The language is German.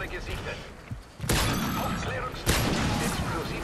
Kontrolle gesichtet. Aufklärungsdienst. explosiv.